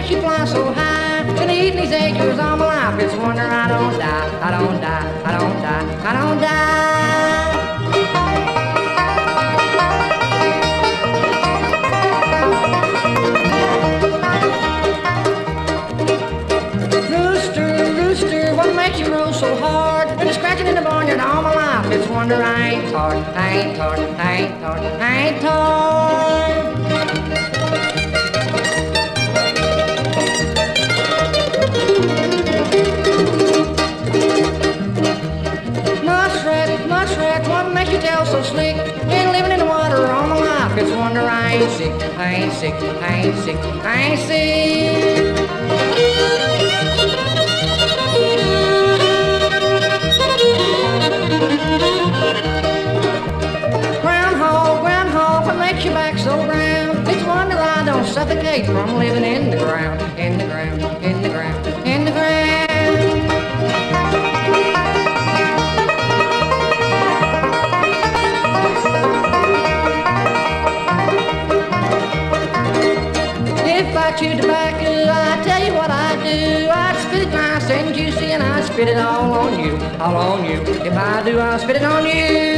makes you fly so high. and eating these acres all my life. It's wonder I don't die, I don't die, I don't die, I don't die. wonder I ain't hard, I ain't hard, I ain't hard, I ain't hard. So slick? Been living in the water all my life. It's wonder I ain't sick, I ain't sick, I ain't sick, I ain't sick. Suffocate from living in the ground, in the ground, in the ground. I chew tobacco, I tell you what I do. I spit it nice and juicy, and I spit it all on you, all on you. If I do, I'll spit it on you.